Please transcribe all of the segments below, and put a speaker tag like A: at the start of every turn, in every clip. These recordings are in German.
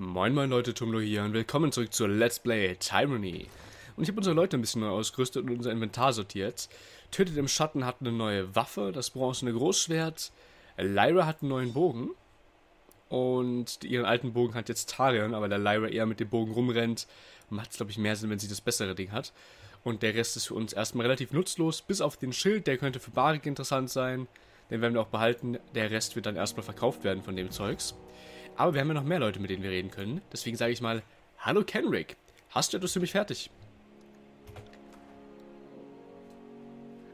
A: Moin moin Leute, Tumlo hier und willkommen zurück zur Let's Play Tyranny. Und ich habe unsere Leute ein bisschen neu ausgerüstet und unser Inventar sortiert. Tötet im Schatten hat eine neue Waffe, das bronzene Großschwert. Lyra hat einen neuen Bogen. Und ihren alten Bogen hat jetzt Tarion, aber der Lyra eher mit dem Bogen rumrennt, macht es glaube ich mehr Sinn, wenn sie das bessere Ding hat. Und der Rest ist für uns erstmal relativ nutzlos, bis auf den Schild, der könnte für Barik interessant sein. Den werden wir auch behalten. Der Rest wird dann erstmal verkauft werden von dem Zeugs. Aber wir haben ja noch mehr Leute, mit denen wir reden können. Deswegen sage ich mal, hallo Kenrick, hast du etwas für mich fertig?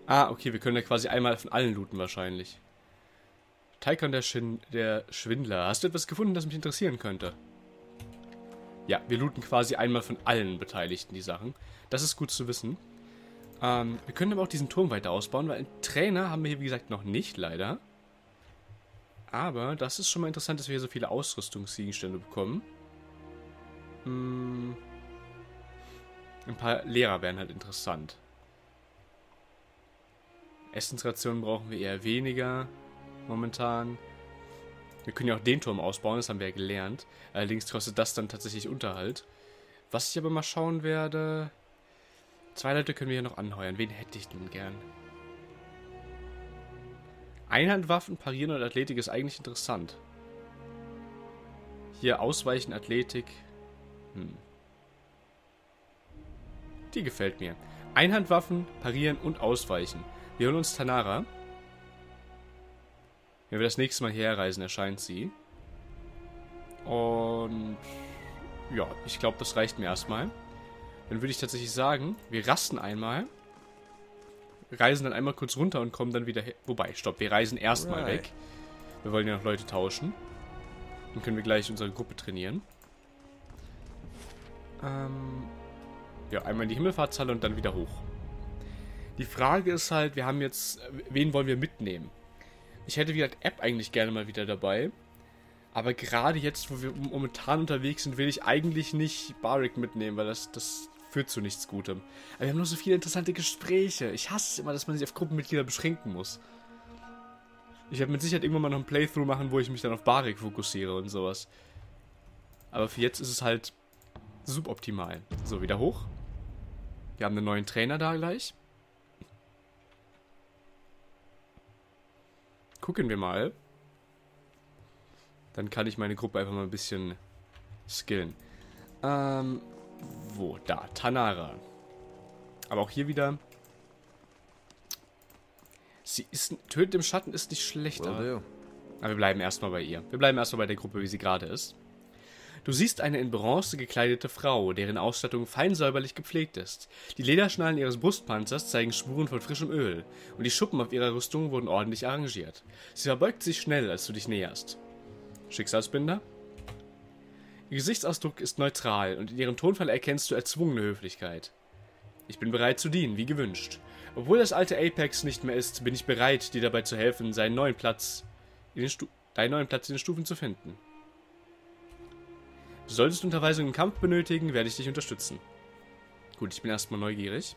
A: Ah, okay, wir können ja quasi einmal von allen looten wahrscheinlich. Taikon der, Schin der Schwindler, hast du etwas gefunden, das mich interessieren könnte? Ja, wir looten quasi einmal von allen Beteiligten die Sachen. Das ist gut zu wissen. Ähm, wir können aber auch diesen Turm weiter ausbauen, weil einen Trainer haben wir hier, wie gesagt, noch nicht, leider. Aber das ist schon mal interessant, dass wir hier so viele Ausrüstungsgegenstände bekommen. Hm. Ein paar Lehrer wären halt interessant. Essensrationen brauchen wir eher weniger momentan. Wir können ja auch den Turm ausbauen, das haben wir ja gelernt. Allerdings kostet das dann tatsächlich Unterhalt. Was ich aber mal schauen werde... Zwei Leute können wir hier noch anheuern. Wen hätte ich denn gern? Einhandwaffen, Parieren und Athletik ist eigentlich interessant. Hier Ausweichen, Athletik. Hm. Die gefällt mir. Einhandwaffen, Parieren und Ausweichen. Wir holen uns Tanara. Wenn wir das nächste Mal hierher reisen, erscheint sie. Und ja, ich glaube, das reicht mir erstmal. Dann würde ich tatsächlich sagen, wir rasten einmal reisen dann einmal kurz runter und kommen dann wieder her. Wobei, stopp, wir reisen erstmal right. weg. Wir wollen ja noch Leute tauschen. Dann können wir gleich unsere Gruppe trainieren. Ähm, ja, einmal in die Himmelfahrtshalle und dann wieder hoch. Die Frage ist halt, wir haben jetzt, wen wollen wir mitnehmen? Ich hätte, wie gesagt, App eigentlich gerne mal wieder dabei. Aber gerade jetzt, wo wir momentan unterwegs sind, will ich eigentlich nicht Barik mitnehmen, weil das, das führt zu nichts Gutem. Aber wir haben noch so viele interessante Gespräche. Ich hasse es immer, dass man sich auf Gruppenmitglieder beschränken muss. Ich werde mit Sicherheit irgendwann mal noch ein Playthrough machen, wo ich mich dann auf Barik fokussiere und sowas. Aber für jetzt ist es halt suboptimal. So, wieder hoch. Wir haben einen neuen Trainer da gleich. Gucken wir mal. Dann kann ich meine Gruppe einfach mal ein bisschen skillen. Ähm, wo? Da. Tanara. Aber auch hier wieder. Sie ist. Tötet im Schatten ist nicht schlechter. Aber wir bleiben erstmal bei ihr. Wir bleiben erstmal bei der Gruppe, wie sie gerade ist. Du siehst eine in Bronze gekleidete Frau, deren Ausstattung fein säuberlich gepflegt ist. Die Lederschnallen ihres Brustpanzers zeigen Spuren von frischem Öl, und die Schuppen auf ihrer Rüstung wurden ordentlich arrangiert. Sie verbeugt sich schnell, als du dich näherst. Schicksalsbinder? Ihr Gesichtsausdruck ist neutral und in ihrem Tonfall erkennst du erzwungene Höflichkeit. Ich bin bereit zu dienen, wie gewünscht. Obwohl das alte Apex nicht mehr ist, bin ich bereit, dir dabei zu helfen, seinen neuen Platz in den deinen neuen Platz in den Stufen zu finden. Solltest du Unterweisung im Kampf benötigen, werde ich dich unterstützen. Gut, ich bin erstmal neugierig.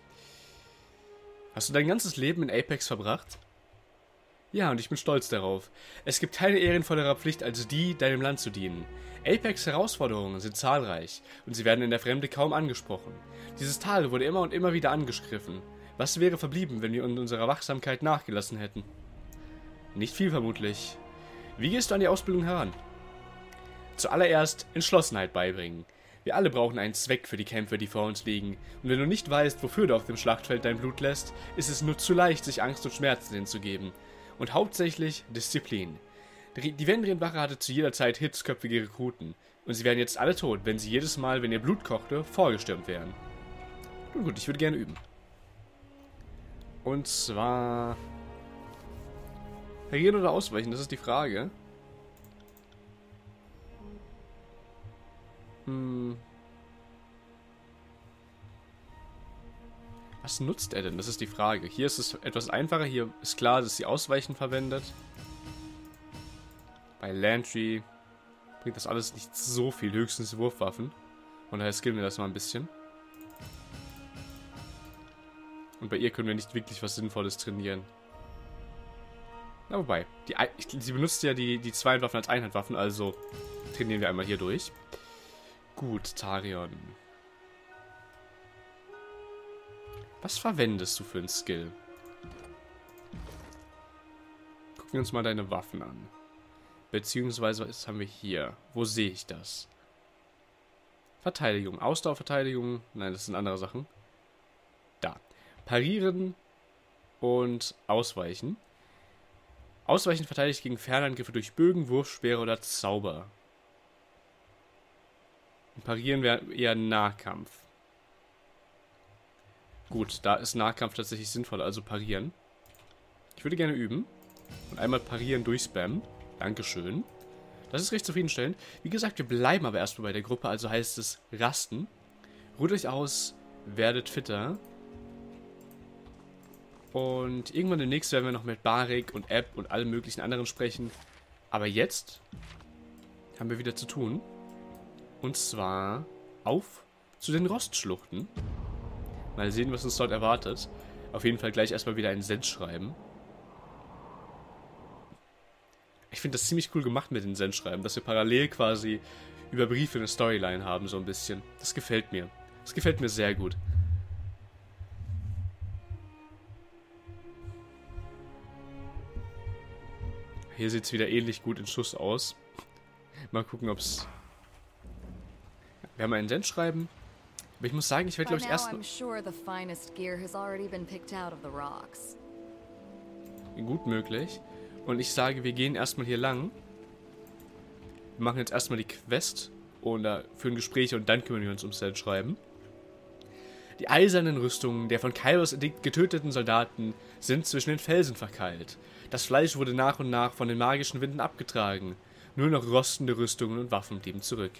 A: Hast du dein ganzes Leben in Apex verbracht? Ja, und ich bin stolz darauf. Es gibt keine ehrenvollere Pflicht als die, deinem Land zu dienen. Apex Herausforderungen sind zahlreich und sie werden in der Fremde kaum angesprochen. Dieses Tal wurde immer und immer wieder angegriffen. Was wäre verblieben, wenn wir in unserer Wachsamkeit nachgelassen hätten? Nicht viel vermutlich. Wie gehst du an die Ausbildung heran? Zuallererst Entschlossenheit beibringen. Wir alle brauchen einen Zweck für die Kämpfe, die vor uns liegen. Und wenn du nicht weißt, wofür du auf dem Schlachtfeld dein Blut lässt, ist es nur zu leicht, sich Angst und Schmerzen hinzugeben und hauptsächlich Disziplin. Die Vendrienwache hatte zu jeder Zeit hitzköpfige Rekruten und sie wären jetzt alle tot, wenn sie jedes Mal, wenn ihr Blut kochte, vorgestürmt wären. Nun gut, ich würde gerne üben. Und zwar... Regieren oder ausweichen, das ist die Frage. Hm... Was nutzt er denn? Das ist die Frage. Hier ist es etwas einfacher. Hier ist klar, dass sie Ausweichen verwendet. Bei Landry bringt das alles nicht so viel. Höchstens Wurfwaffen. Und daher skillen wir das mal ein bisschen. Und bei ihr können wir nicht wirklich was Sinnvolles trainieren. Na, wobei. Die, sie benutzt ja die, die Zweihandwaffen als Einhandwaffen, also trainieren wir einmal hier durch. Gut, Tarion. Was verwendest du für einen Skill? Gucken wir uns mal deine Waffen an. Beziehungsweise, was haben wir hier? Wo sehe ich das? Verteidigung. Ausdauerverteidigung. Nein, das sind andere Sachen. Da. Parieren und Ausweichen. Ausweichen verteidigt gegen Fernangriffe durch Bögen, Wurfspeere oder Zauber. Parieren wäre eher Nahkampf. Gut, da ist Nahkampf tatsächlich sinnvoll, also parieren. Ich würde gerne üben. Und einmal parieren durch Spam. Dankeschön. Das ist recht zufriedenstellend. Wie gesagt, wir bleiben aber erstmal bei der Gruppe, also heißt es rasten. Ruht euch aus, werdet fitter. Und irgendwann demnächst werden wir noch mit Barik und App und allen möglichen anderen sprechen. Aber jetzt haben wir wieder zu tun. Und zwar auf zu den Rostschluchten. Mal sehen, was uns dort erwartet. Auf jeden Fall gleich erstmal wieder einen Send schreiben. Ich finde das ziemlich cool gemacht mit den Sendschreiben, dass wir parallel quasi über Briefe eine Storyline haben, so ein bisschen. Das gefällt mir. Das gefällt mir sehr gut. Hier sieht es wieder ähnlich gut in Schuss aus. Mal gucken, ob es... Wir haben einen Sendschreiben. Aber ich muss sagen, ich werde, glaube ich, erst... Gut möglich. Und ich sage, wir gehen erstmal hier lang. Wir machen jetzt erstmal die Quest und uh, führen Gespräche und dann kümmern wir uns ums Schreiben. Die eisernen Rüstungen der von Kairos getöteten Soldaten sind zwischen den Felsen verkeilt. Das Fleisch wurde nach und nach von den magischen Winden abgetragen. Nur noch rostende Rüstungen und Waffen blieben zurück.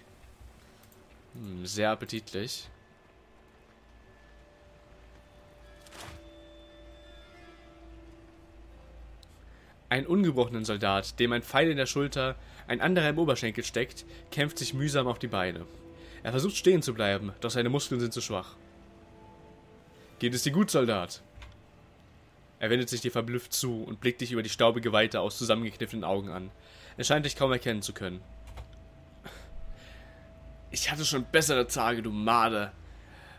A: Hm, sehr appetitlich. Ein ungebrochenen Soldat, dem ein Pfeil in der Schulter, ein anderer im Oberschenkel steckt, kämpft sich mühsam auf die Beine. Er versucht stehen zu bleiben, doch seine Muskeln sind zu schwach. Geht es dir gut, Soldat? Er wendet sich dir verblüfft zu und blickt dich über die staubige Weite aus zusammengekniffenen Augen an. Er scheint dich kaum erkennen zu können. Ich hatte schon bessere Tage, du Made.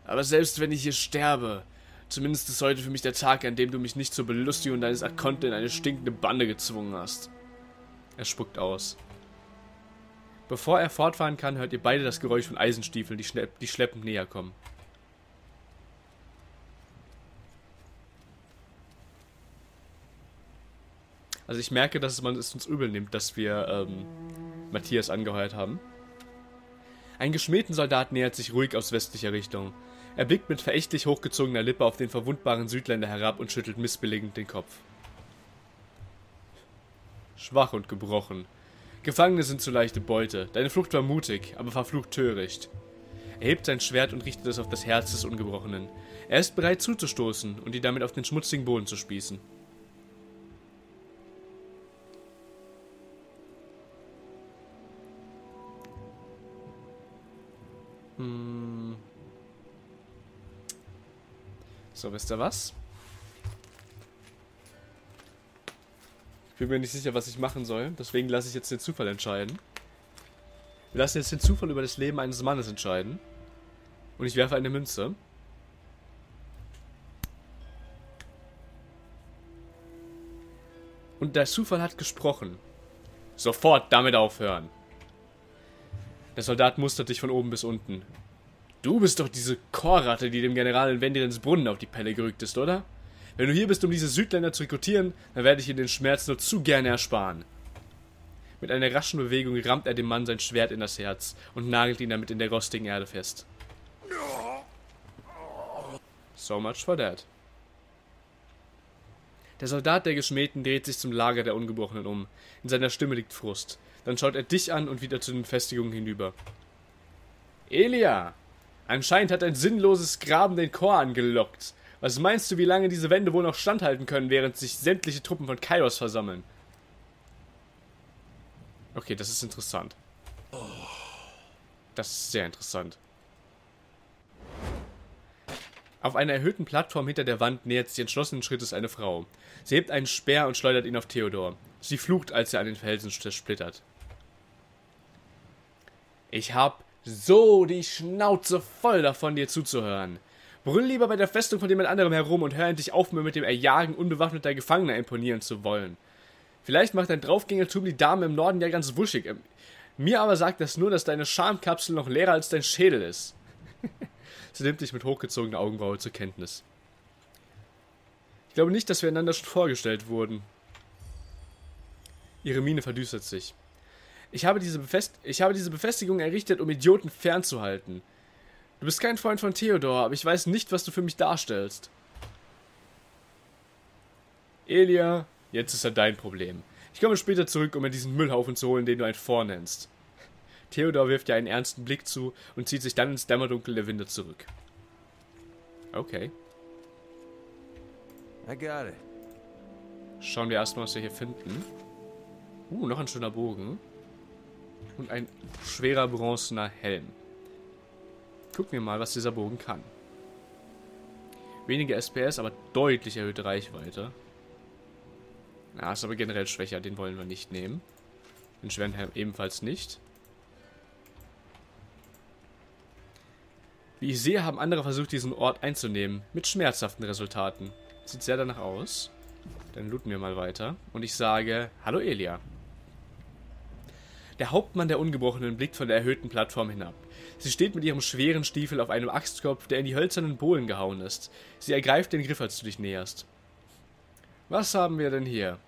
A: Aber selbst wenn ich hier sterbe, Zumindest ist heute für mich der Tag, an dem du mich nicht zur Belustigung deines Akonte in eine stinkende Bande gezwungen hast. Er spuckt aus. Bevor er fortfahren kann, hört ihr beide das Geräusch von Eisenstiefeln, die, schlepp die schleppend näher kommen. Also ich merke, dass man es uns übel nimmt, dass wir ähm, Matthias angeheuert haben. Ein geschmähten Soldat nähert sich ruhig aus westlicher Richtung. Er blickt mit verächtlich hochgezogener Lippe auf den verwundbaren Südländer herab und schüttelt missbilligend den Kopf. Schwach und gebrochen. Gefangene sind zu leichte Beute. Deine Flucht war mutig, aber verflucht töricht. Er hebt sein Schwert und richtet es auf das Herz des Ungebrochenen. Er ist bereit zuzustoßen und ihn damit auf den schmutzigen Boden zu spießen. Hm. So, wisst ihr was? Ich bin mir nicht sicher, was ich machen soll. Deswegen lasse ich jetzt den Zufall entscheiden. Wir lassen jetzt den Zufall über das Leben eines Mannes entscheiden. Und ich werfe eine Münze. Und der Zufall hat gesprochen. Sofort damit aufhören. Der Soldat mustert dich von oben bis unten. Du bist doch diese Chorratte, die dem General in Vendirens Brunnen auf die Pelle gerückt ist, oder? Wenn du hier bist, um diese Südländer zu rekrutieren, dann werde ich dir den Schmerz nur zu gerne ersparen. Mit einer raschen Bewegung rammt er dem Mann sein Schwert in das Herz und nagelt ihn damit in der rostigen Erde fest. So much for that. Der Soldat der Geschmähten dreht sich zum Lager der Ungebrochenen um. In seiner Stimme liegt Frust. Dann schaut er dich an und wieder zu den Festigungen hinüber. Elia, Anscheinend hat ein sinnloses Graben den Chor angelockt. Was meinst du, wie lange diese Wände wohl noch standhalten können, während sich sämtliche Truppen von Kairos versammeln? Okay, das ist interessant. Das ist sehr interessant. Auf einer erhöhten Plattform hinter der Wand nähert sich entschlossenen Schrittes eine Frau. Sie hebt einen Speer und schleudert ihn auf Theodor. Sie flucht, als er an den Felsen splittert. Ich hab So die Schnauze voll davon, dir zuzuhören. Brüll lieber bei der Festung von jemand anderem herum und hör endlich auf, mir mit dem Erjagen unbewaffneter Gefangener imponieren zu wollen. Vielleicht macht dein Draufgängertum die Dame im Norden ja ganz wuschig. Ähm, mir aber sagt das nur, dass deine Schamkapsel noch leerer als dein Schädel ist. Sie nimmt dich mit hochgezogener Augenbraue zur Kenntnis. Ich glaube nicht, dass wir einander schon vorgestellt wurden. Ihre Miene verdüstert sich. Ich habe, diese Befest ich habe diese Befestigung errichtet, um Idioten fernzuhalten. Du bist kein Freund von Theodor, aber ich weiß nicht, was du für mich darstellst. Elia, jetzt ist er dein Problem. Ich komme später zurück, um mir diesen Müllhaufen zu holen, den du ein vornennst. Theodor wirft dir einen ernsten Blick zu und zieht sich dann ins Dämmerdunkel der Winde zurück. Okay.
B: I got it.
A: Schauen wir erstmal, was wir hier finden. Uh, noch ein schöner Bogen. Und ein schwerer bronzener Helm. Gucken wir mal, was dieser Bogen kann. Wenige SPS, aber deutlich erhöhte Reichweite. Na, ist aber generell schwächer, den wollen wir nicht nehmen. Den schweren Helm ebenfalls nicht. Wie ich sehe, haben andere versucht, diesen Ort einzunehmen. Mit schmerzhaften Resultaten. Sieht sehr danach aus. Dann looten wir mal weiter. Und ich sage, hallo Elia. Der Hauptmann der Ungebrochenen blickt von der erhöhten Plattform hinab. Sie steht mit ihrem schweren Stiefel auf einem Axtkopf, der in die hölzernen Bohlen gehauen ist. Sie ergreift den Griff, als du dich näherst. Was haben wir denn hier?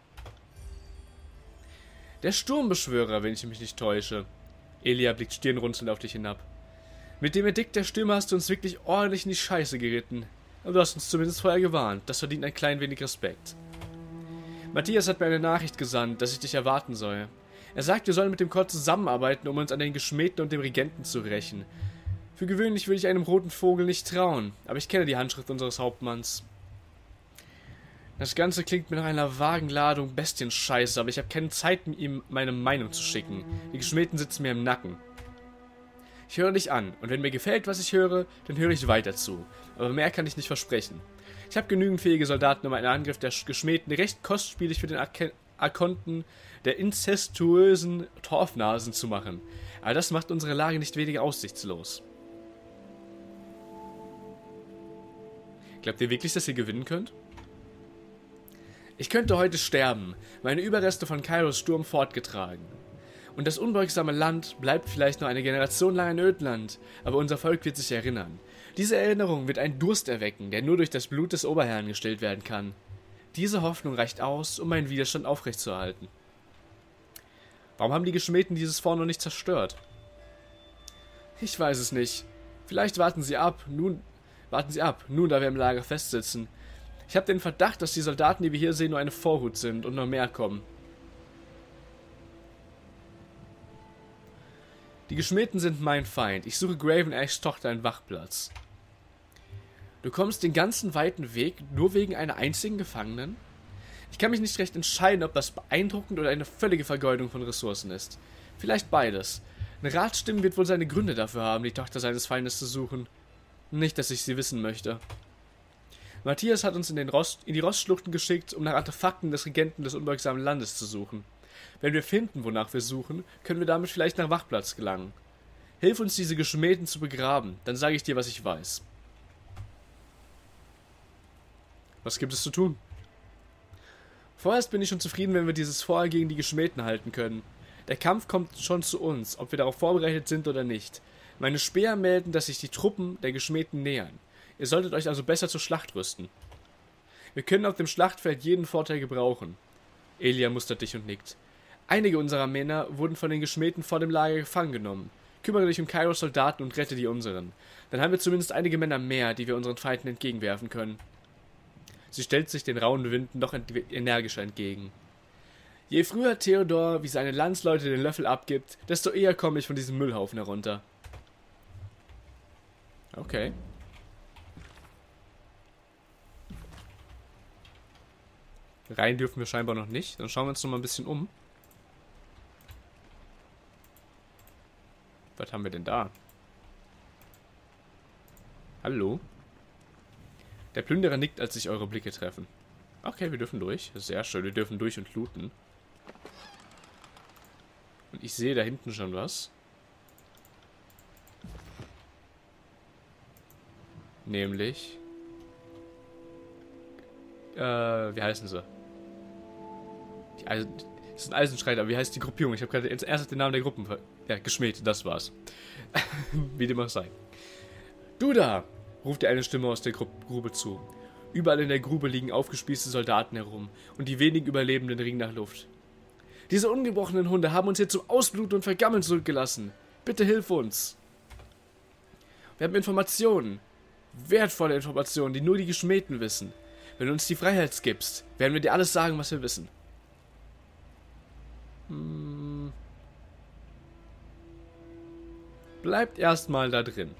A: Der Sturmbeschwörer, wenn ich mich nicht täusche. Elia blickt stirnrunzelnd auf dich hinab. Mit dem Edikt der Stürme hast du uns wirklich ordentlich in die Scheiße geritten. Aber du hast uns zumindest vorher gewarnt. Das verdient ein klein wenig Respekt. Matthias hat mir eine Nachricht gesandt, dass ich dich erwarten soll. Er sagt, wir sollen mit dem Chor zusammenarbeiten, um uns an den Geschmähten und dem Regenten zu rächen. Für gewöhnlich würde ich einem roten Vogel nicht trauen, aber ich kenne die Handschrift unseres Hauptmanns. Das Ganze klingt mir nach einer vagen Ladung Bestienscheiße, aber ich habe keine Zeit, ihm meine Meinung zu schicken. Die Geschmähten sitzen mir im Nacken. Ich höre dich an, und wenn mir gefällt, was ich höre, dann höre ich weiter zu. Aber mehr kann ich nicht versprechen. Ich habe genügend fähige Soldaten, um einen Angriff der Geschmähten recht kostspielig für den Akonten der inzestuösen Torfnasen zu machen. Aber das macht unsere Lage nicht weniger aussichtslos. Glaubt ihr wirklich, dass ihr gewinnen könnt? Ich könnte heute sterben, meine Überreste von Kairos Sturm fortgetragen. Und das unbeugsame Land bleibt vielleicht noch eine Generation lang ein Ödland, aber unser Volk wird sich erinnern. Diese Erinnerung wird einen Durst erwecken, der nur durch das Blut des Oberherrn gestillt werden kann. Diese Hoffnung reicht aus, um meinen Widerstand aufrechtzuerhalten. Warum haben die Geschmähten dieses Fort noch nicht zerstört? Ich weiß es nicht. Vielleicht warten sie ab, nun warten sie ab, nun da wir im Lager festsitzen. Ich habe den Verdacht, dass die Soldaten, die wir hier sehen, nur eine Vorhut sind und noch mehr kommen. Die Geschmähten sind mein Feind. Ich suche Graven Ashs Tochter einen Wachplatz. Du kommst den ganzen weiten Weg nur wegen einer einzigen Gefangenen? Ich kann mich nicht recht entscheiden, ob das beeindruckend oder eine völlige Vergeudung von Ressourcen ist. Vielleicht beides. Eine Ratstimme wird wohl seine Gründe dafür haben, die Tochter seines Feindes zu suchen. Nicht, dass ich sie wissen möchte. Matthias hat uns in, Rost, in die Rostschluchten geschickt, um nach Artefakten des Regenten des unbeugsamen Landes zu suchen. Wenn wir finden, wonach wir suchen, können wir damit vielleicht nach Wachplatz gelangen. Hilf uns, diese Geschmähten zu begraben, dann sage ich dir, was ich weiß. Was gibt es zu tun? Vorerst bin ich schon zufrieden, wenn wir dieses Feuer gegen die Geschmähten halten können. Der Kampf kommt schon zu uns, ob wir darauf vorbereitet sind oder nicht. Meine Speer melden, dass sich die Truppen der Geschmähten nähern. Ihr solltet euch also besser zur Schlacht rüsten. Wir können auf dem Schlachtfeld jeden Vorteil gebrauchen. Elia mustert dich und nickt. Einige unserer Männer wurden von den Geschmähten vor dem Lager gefangen genommen. Kümmere dich um Kairos Soldaten und rette die unseren. Dann haben wir zumindest einige Männer mehr, die wir unseren Feinden entgegenwerfen können. Sie stellt sich den rauen Winden noch energischer entgegen. Je früher Theodor wie seine Landsleute den Löffel abgibt, desto eher komme ich von diesem Müllhaufen herunter. Okay. Rein dürfen wir scheinbar noch nicht. Dann schauen wir uns noch mal ein bisschen um. Was haben wir denn da? Hallo? Der Plünderer nickt, als sich eure Blicke treffen. Okay, wir dürfen durch. Sehr schön, wir dürfen durch und looten. Und ich sehe da hinten schon was. Nämlich... Äh, wie heißen sie? Die Eisen, das ist ein Eisenschreiter, wie heißt die Gruppierung? Ich habe gerade erst den Namen der Gruppen... Ja, geschmäht, das war's. wie dem auch sei. Du da! Ruft dir eine Stimme aus der Gru Grube zu. Überall in der Grube liegen aufgespießte Soldaten herum und die wenigen Überlebenden ringen nach Luft. Diese ungebrochenen Hunde haben uns hier zum Ausbluten und Vergammeln zurückgelassen. Bitte hilf uns. Wir haben Informationen. Wertvolle Informationen, die nur die Geschmähten wissen. Wenn du uns die Freiheit gibst, werden wir dir alles sagen, was wir wissen. Hm. Bleibt erstmal da drin.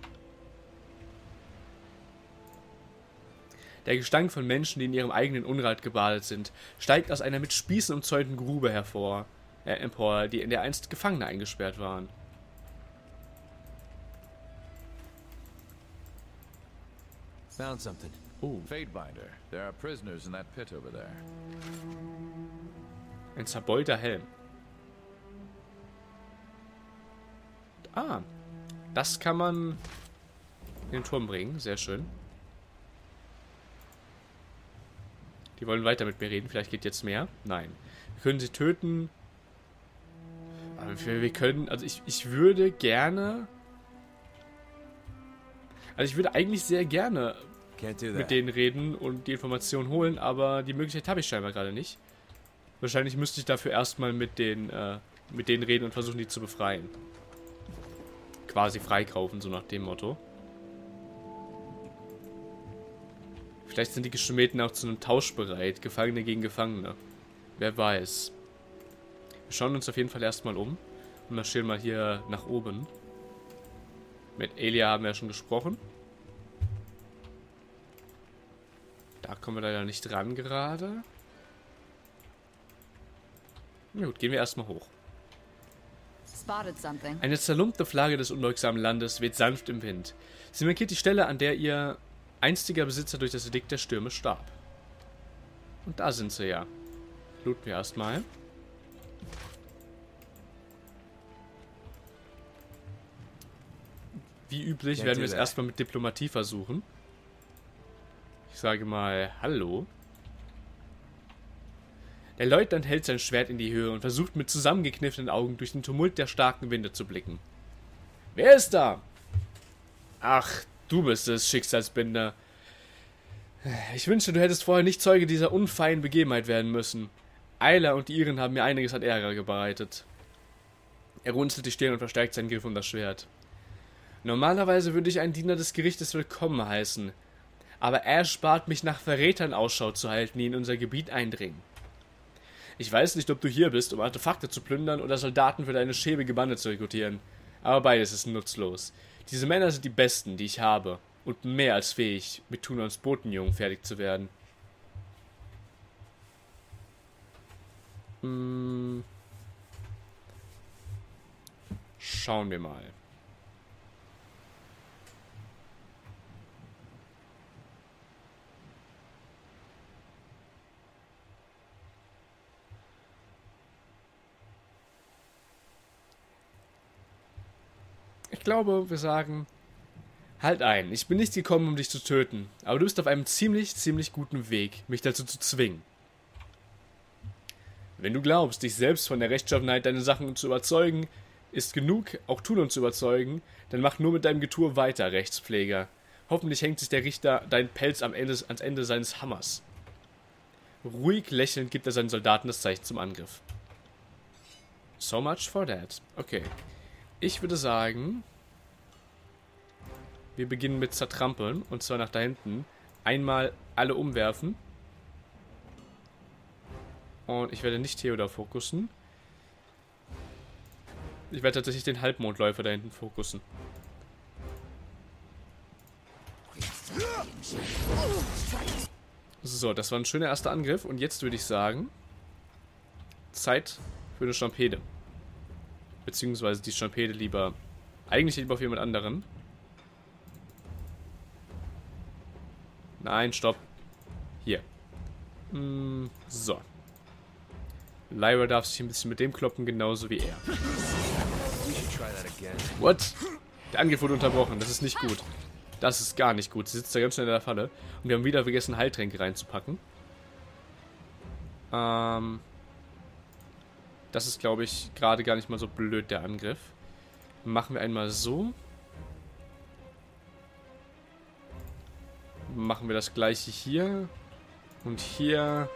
A: Der Gestank von Menschen, die in ihrem eigenen Unrat gebadet sind, steigt aus einer mit Spießen umzäunten Grube hervor, äh, empor, die in der einst Gefangene eingesperrt waren.
B: Found something.
A: Oh.
C: Fatebinder. There are prisoners in that pit over there.
A: Ein zerbeulter Helm. Ah, das kann man in den Turm bringen. Sehr schön. Die wollen weiter mit mir reden. Vielleicht geht jetzt mehr. Nein. Wir können sie töten. Aber wir, wir können... Also ich, ich würde gerne... Also ich würde eigentlich sehr gerne mit denen reden und die Informationen holen, aber die Möglichkeit habe ich scheinbar gerade nicht. Wahrscheinlich müsste ich dafür erstmal mit den, äh, mit denen reden und versuchen, die zu befreien. Quasi freikaufen, so nach dem Motto. Vielleicht sind die Geschmähten auch zu einem Tausch bereit. Gefangene gegen Gefangene. Wer weiß. Wir schauen uns auf jeden Fall erstmal um. Und marschieren mal hier nach oben. Mit Elia haben wir ja schon gesprochen. Da kommen wir leider nicht dran gerade. Na gut, gehen wir erstmal hoch. Eine zerlumpte Flagge des unbeugsamen Landes weht sanft im Wind. Sie markiert die Stelle, an der ihr einstiger Besitzer durch das Edikt der Stürme starb. Und da sind sie ja. Looten wir erstmal. Wie üblich werden wir es erstmal mit Diplomatie versuchen. Ich sage mal Hallo. Der Leutnant hält sein Schwert in die Höhe und versucht mit zusammengekniffenen Augen durch den Tumult der starken Winde zu blicken. Wer ist da? Ach, du bist es, Schicksalsbinder. Ich wünschte, du hättest vorher nicht Zeuge dieser unfeinen Begebenheit werden müssen. Eiler und die Iren haben mir einiges an Ärger bereitet. Er runzelt die Stirn und verstärkt seinen Griff um das Schwert. Normalerweise würde ich einen Diener des Gerichtes willkommen heißen, aber er spart mich nach Verrätern Ausschau zu halten, die in unser Gebiet eindringen. Ich weiß nicht, ob du hier bist, um Artefakte zu plündern oder Soldaten für deine schäbige Bande zu rekrutieren, aber beides ist nutzlos. Diese Männer sind die besten, die ich habe, und mehr als fähig, mit Tunons Botenjungen fertig zu werden. Hm. Schauen wir mal. Glaube, wir sagen, halt ein, ich bin nicht gekommen, um dich zu töten, aber du bist auf einem ziemlich, ziemlich guten Weg, mich dazu zu zwingen. Wenn du glaubst, dich selbst von der Rechtschaffenheit deiner Sachen zu überzeugen, ist genug, auch Tulon zu überzeugen, dann mach nur mit deinem Getue weiter, Rechtspfleger. Hoffentlich hängt sich der Richter deinen Pelz am Ende, ans Ende seines Hammers. Ruhig lächelnd gibt er seinen Soldaten das Zeichen zum Angriff. So much for that. Okay. Ich würde sagen, wir beginnen mit Zertrampeln. Und zwar nach da hinten. Einmal alle umwerfen. Und ich werde nicht Theodor fokussen. Ich werde tatsächlich den Halbmondläufer da hinten fokussen. So, das war ein schöner erster Angriff. Und jetzt würde ich sagen, Zeit für eine Stampede. Beziehungsweise die Stampede lieber, eigentlich lieber auf jemand anderen. Nein, stopp. Hier. Hm, so. Lyra darf sich ein bisschen mit dem kloppen, genauso wie er. What? Der Angriff wurde unterbrochen, das ist nicht gut. Das ist gar nicht gut. Sie sitzt da ganz schnell in der Falle. Und wir haben wieder vergessen, Heiltränke reinzupacken. Ähm, das ist, glaube ich, gerade gar nicht mal so blöd, der Angriff. Machen wir einmal so. Machen wir das gleiche hier. Und hier.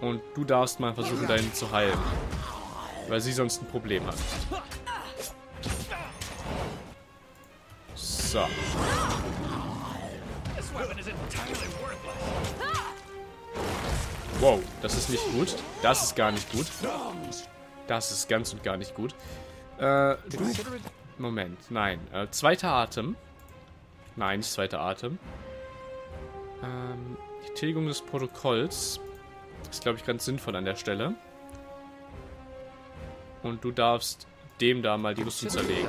A: Und du darfst mal versuchen, deinen zu heilen. Weil sie sonst ein Problem hat. So. Wow, das ist nicht gut. Das ist gar nicht gut. Das ist ganz und gar nicht gut. Äh, du... Moment, nein. Äh, zweiter Atem. Nein, nicht zweiter Atem. Ähm, die Tilgung des Protokolls ist, glaube ich, ganz sinnvoll an der Stelle. Und du darfst dem da mal die Rüstung zerlegen.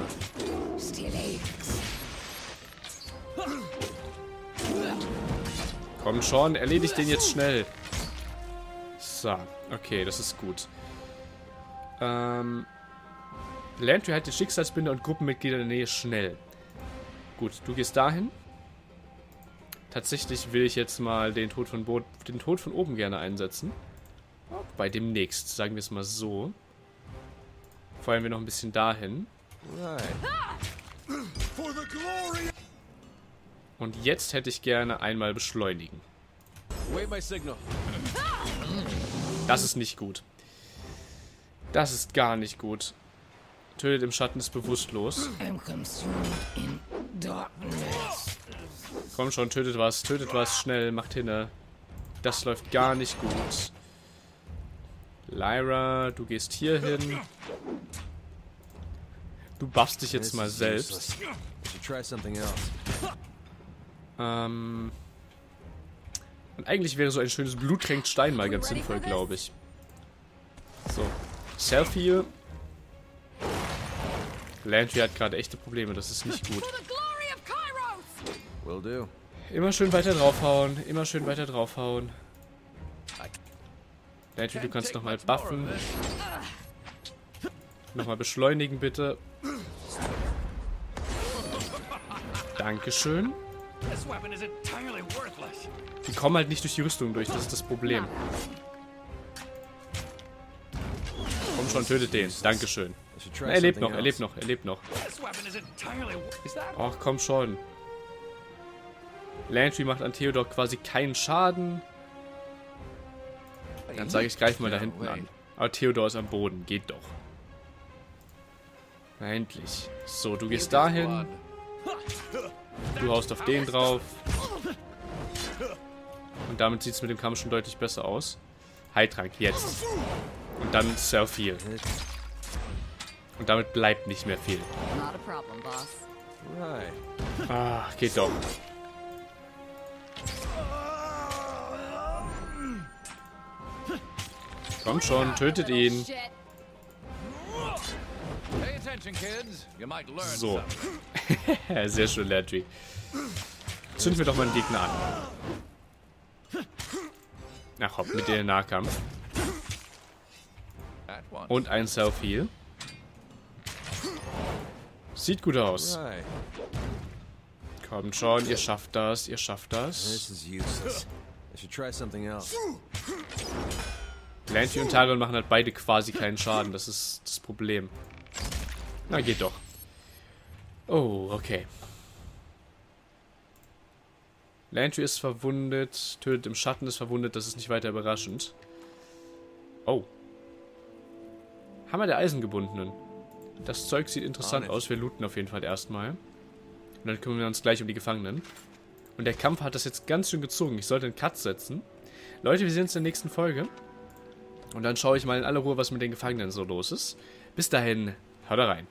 A: Komm schon, erledigt den jetzt schnell. So, okay, das ist gut. Ähm, Landry halt die Schicksalsbinder und Gruppenmitglieder in der Nähe schnell. Gut, du gehst dahin. Tatsächlich will ich jetzt mal den Tod von, Bo den Tod von oben gerne einsetzen. Bei demnächst, sagen wir es mal so. Feuern wir noch ein bisschen dahin. Und jetzt hätte ich gerne einmal beschleunigen. Das ist nicht gut. Das ist gar nicht gut. Tötet im Schatten ist bewusstlos. Komm schon, tötet was, tötet was, schnell, macht hinne. Das läuft gar nicht gut. Lyra, du gehst hier hin. Du buffst dich jetzt mal selbst. Ähm. Und eigentlich wäre so ein schönes Bluttränkt Stein mal ganz sinnvoll, glaube ich. So. Selfie. Landry hat gerade echte Probleme, das ist nicht gut. Immer schön weiter draufhauen, immer schön weiter draufhauen. Landry, du kannst nochmal buffen. Nochmal beschleunigen, bitte. Dankeschön. Die kommen halt nicht durch die Rüstung durch, das ist das Problem. Komm schon, tötet den. Dankeschön. Er lebt noch, er lebt noch, er lebt noch. Ach, komm schon. Landry macht an Theodor quasi keinen Schaden. Dann sage ich, greif mal da hinten an. Aber Theodor ist am Boden, geht doch. Na, endlich. So, du gehst dahin. Du haust auf den drauf. Und damit sieht es mit dem Kampf schon deutlich besser aus. Heiltrank, jetzt. Und dann Selfie. Und damit bleibt nicht mehr viel. Ah, geht doch. Kommt schon, tötet ihn. So. Sehr schön, Landry. Zünden wir doch mal einen Gegner an. Ach hopp, mit dem Nahkampf. Und ein Self-Heal. Sieht gut aus. Kommt schon, ihr schafft das, ihr schafft das. Landry und Tarion machen halt beide quasi keinen Schaden, das ist das Problem. Na, geht doch. Oh, okay. Landry ist verwundet, tötet im Schatten ist verwundet, das ist nicht weiter überraschend. Oh. Hammer der Eisengebundenen. Das Zeug sieht interessant aus, wir looten auf jeden Fall erstmal. Und dann kümmern wir uns gleich um die Gefangenen. Und der Kampf hat das jetzt ganz schön gezogen. Ich sollte einen Cut setzen. Leute, wir sehen uns in der nächsten Folge. Und dann schaue ich mal in aller Ruhe, was mit den Gefangenen so los ist. Bis dahin, haut rein.